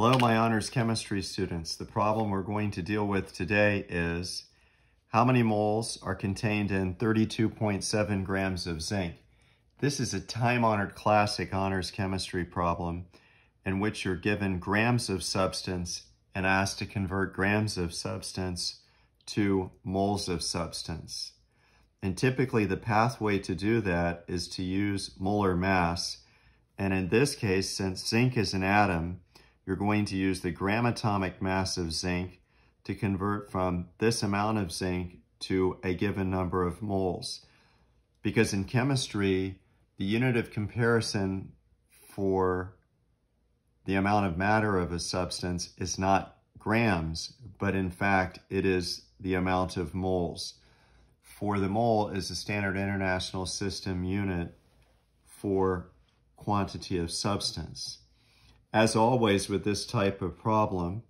Hello, my honors chemistry students. The problem we're going to deal with today is how many moles are contained in 32.7 grams of zinc? This is a time-honored classic honors chemistry problem in which you're given grams of substance and asked to convert grams of substance to moles of substance. And typically the pathway to do that is to use molar mass. And in this case, since zinc is an atom, you're going to use the gram atomic mass of zinc to convert from this amount of zinc to a given number of moles. Because in chemistry, the unit of comparison for the amount of matter of a substance is not grams, but in fact, it is the amount of moles. For the mole is the standard international system unit for quantity of substance. As always with this type of problem,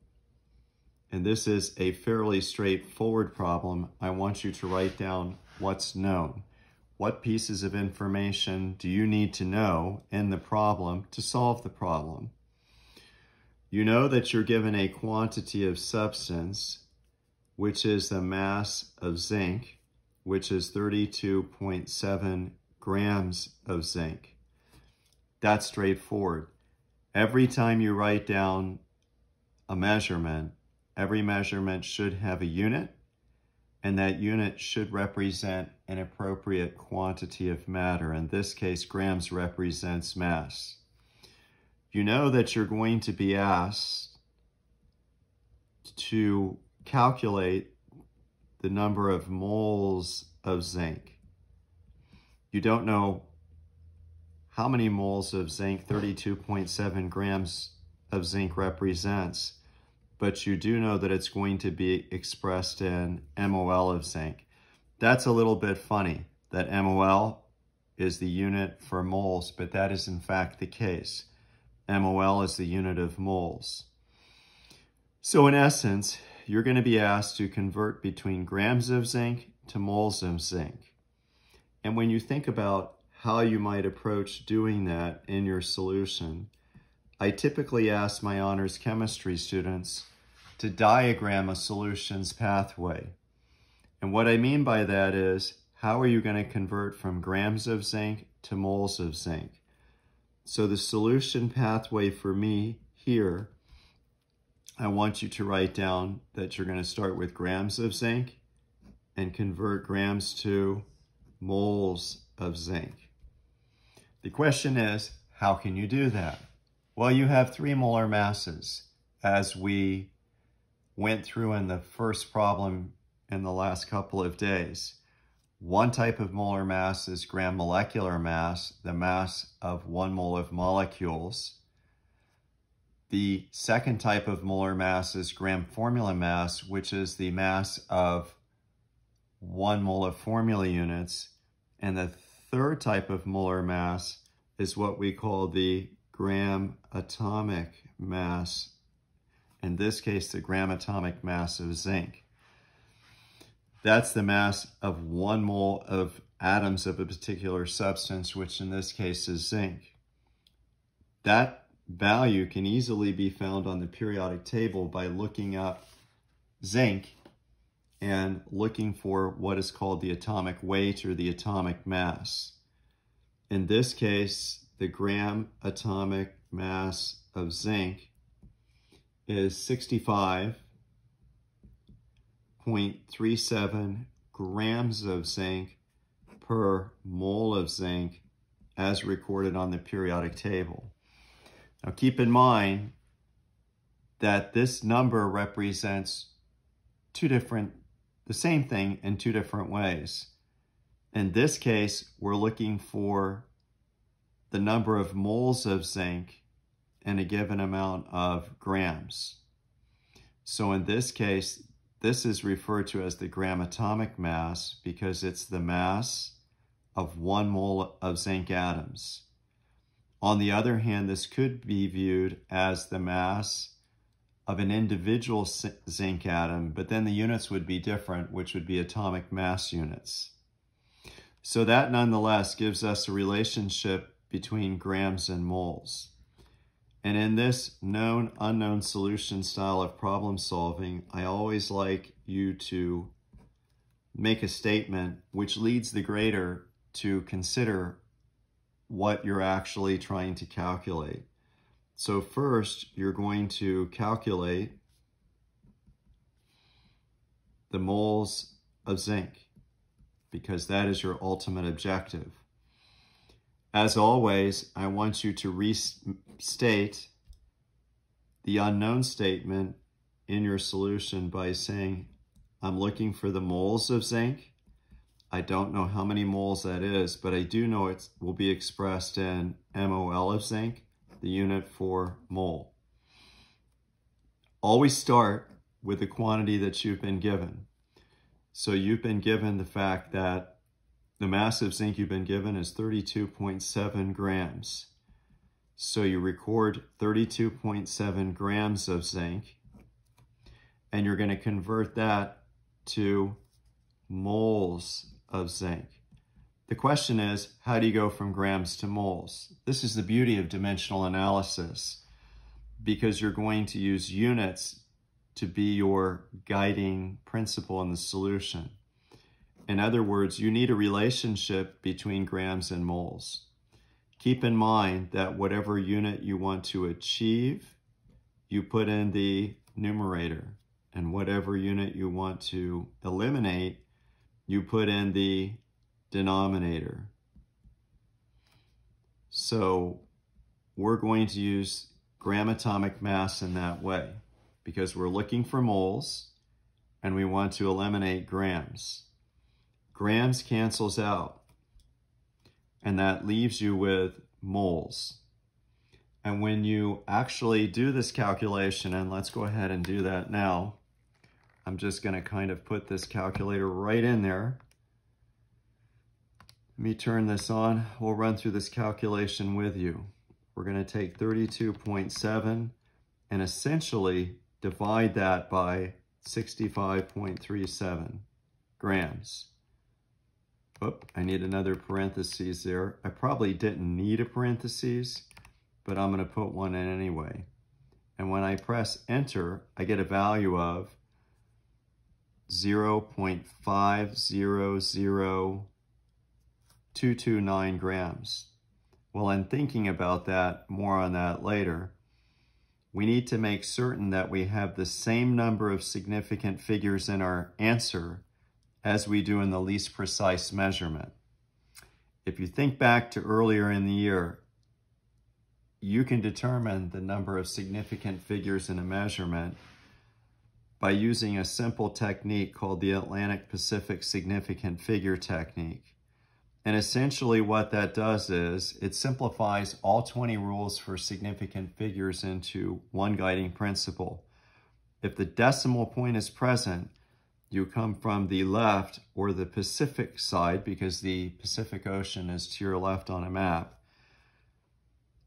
and this is a fairly straightforward problem, I want you to write down what's known. What pieces of information do you need to know in the problem to solve the problem? You know that you're given a quantity of substance, which is the mass of zinc, which is 32.7 grams of zinc. That's straightforward. Every time you write down a measurement, every measurement should have a unit, and that unit should represent an appropriate quantity of matter. In this case, grams represents mass. You know that you're going to be asked to calculate the number of moles of zinc. You don't know how many moles of zinc 32.7 grams of zinc represents, but you do know that it's going to be expressed in MOL of zinc. That's a little bit funny that MOL is the unit for moles, but that is in fact the case. MOL is the unit of moles. So in essence, you're going to be asked to convert between grams of zinc to moles of zinc. And when you think about how you might approach doing that in your solution. I typically ask my honors chemistry students to diagram a solutions pathway. And what I mean by that is, how are you going to convert from grams of zinc to moles of zinc? So the solution pathway for me here, I want you to write down that you're going to start with grams of zinc and convert grams to moles of zinc. The question is, how can you do that? Well, you have three molar masses as we went through in the first problem in the last couple of days. One type of molar mass is gram molecular mass, the mass of one mole of molecules. The second type of molar mass is gram formula mass, which is the mass of one mole of formula units. And the third type of molar mass is what we call the gram atomic mass. In this case, the gram atomic mass of zinc. That's the mass of one mole of atoms of a particular substance, which in this case is zinc. That value can easily be found on the periodic table by looking up zinc and looking for what is called the atomic weight or the atomic mass. In this case, the gram atomic mass of zinc is 65.37 grams of zinc per mole of zinc as recorded on the periodic table. Now keep in mind that this number represents two different the same thing in two different ways. In this case, we're looking for the number of moles of zinc in a given amount of grams. So in this case, this is referred to as the gram atomic mass because it's the mass of one mole of zinc atoms. On the other hand, this could be viewed as the mass of an individual zinc atom, but then the units would be different, which would be atomic mass units. So that nonetheless gives us a relationship between grams and moles. And in this known unknown solution style of problem solving, I always like you to make a statement which leads the grader to consider what you're actually trying to calculate. So first, you're going to calculate the moles of zinc because that is your ultimate objective. As always, I want you to restate the unknown statement in your solution by saying, I'm looking for the moles of zinc. I don't know how many moles that is, but I do know it will be expressed in MOL of zinc, the unit for mole. Always start with the quantity that you've been given. So you've been given the fact that the mass of zinc you've been given is 32.7 grams. So you record 32.7 grams of zinc, and you're going to convert that to moles of zinc. The question is, how do you go from grams to moles? This is the beauty of dimensional analysis because you're going to use units to be your guiding principle in the solution. In other words, you need a relationship between grams and moles. Keep in mind that whatever unit you want to achieve, you put in the numerator. And whatever unit you want to eliminate, you put in the denominator. So we're going to use gram atomic mass in that way because we're looking for moles and we want to eliminate grams grams cancels out, and that leaves you with moles. And when you actually do this calculation, and let's go ahead and do that now, I'm just going to kind of put this calculator right in there. Let me turn this on. We'll run through this calculation with you. We're going to take 32.7 and essentially divide that by 65.37 grams. Oh, I need another parentheses there. I probably didn't need a parentheses, but I'm going to put one in anyway. And when I press enter, I get a value of 0 0.500229 grams. Well, in thinking about that, more on that later, we need to make certain that we have the same number of significant figures in our answer as we do in the least precise measurement. If you think back to earlier in the year, you can determine the number of significant figures in a measurement by using a simple technique called the Atlantic Pacific Significant Figure Technique. And essentially what that does is it simplifies all 20 rules for significant figures into one guiding principle. If the decimal point is present, you come from the left or the Pacific side because the Pacific Ocean is to your left on a map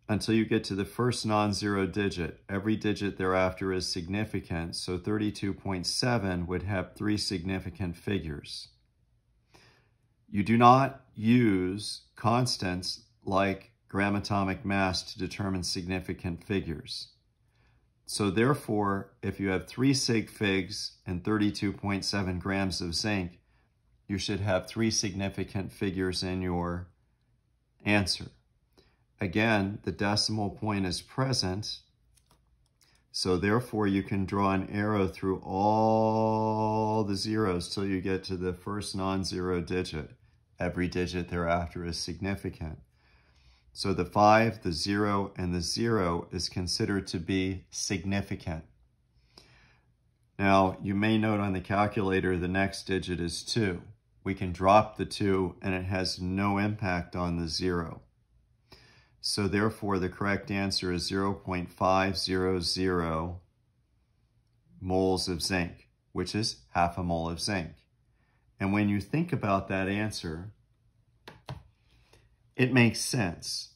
until you get to the first non-zero digit. Every digit thereafter is significant, so 32.7 would have three significant figures. You do not use constants like gram atomic mass to determine significant figures. So therefore, if you have three sig figs and 32.7 grams of zinc, you should have three significant figures in your answer. Again, the decimal point is present, so therefore you can draw an arrow through all the zeros till you get to the first non-zero digit. Every digit thereafter is significant. So the 5, the 0, and the 0 is considered to be significant. Now, you may note on the calculator the next digit is 2. We can drop the 2 and it has no impact on the 0. So therefore, the correct answer is 0.500 moles of zinc, which is half a mole of zinc. And when you think about that answer, it makes sense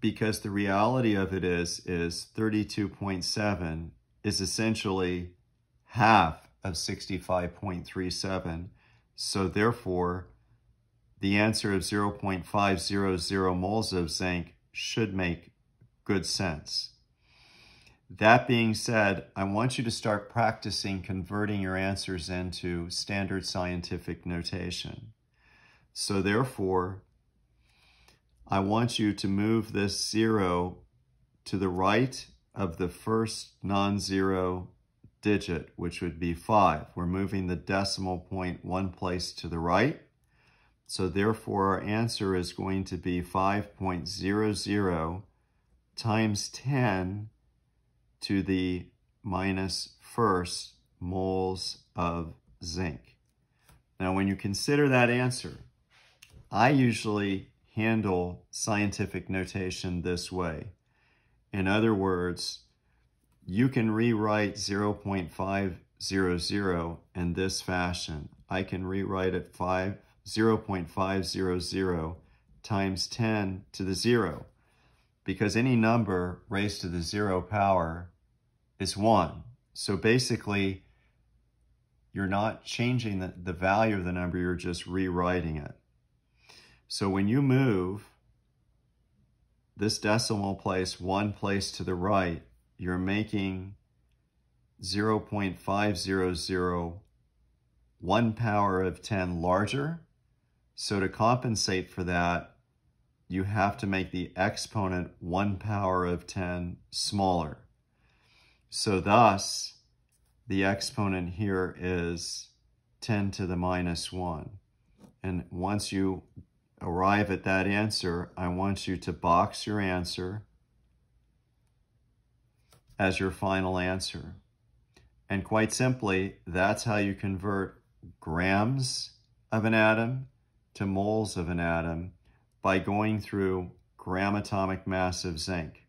because the reality of it is, is 32.7 is essentially half of 65.37. So therefore, the answer of 0.500 moles of zinc should make good sense. That being said, I want you to start practicing converting your answers into standard scientific notation. So therefore, I want you to move this zero to the right of the first non-zero digit, which would be 5. We're moving the decimal point one place to the right. So therefore, our answer is going to be 5.00 times 10 to the minus first moles of zinc. Now, when you consider that answer, I usually handle scientific notation this way. In other words, you can rewrite 0.500 in this fashion. I can rewrite it 5, 0.500 times 10 to the 0 because any number raised to the 0 power is 1. So basically, you're not changing the, the value of the number, you're just rewriting it. So when you move this decimal place one place to the right, you're making 0.500 one power of 10 larger. So to compensate for that, you have to make the exponent one power of 10 smaller. So thus, the exponent here is 10 to the minus 1. And once you arrive at that answer, I want you to box your answer as your final answer. And quite simply, that's how you convert grams of an atom to moles of an atom by going through gram atomic mass of zinc.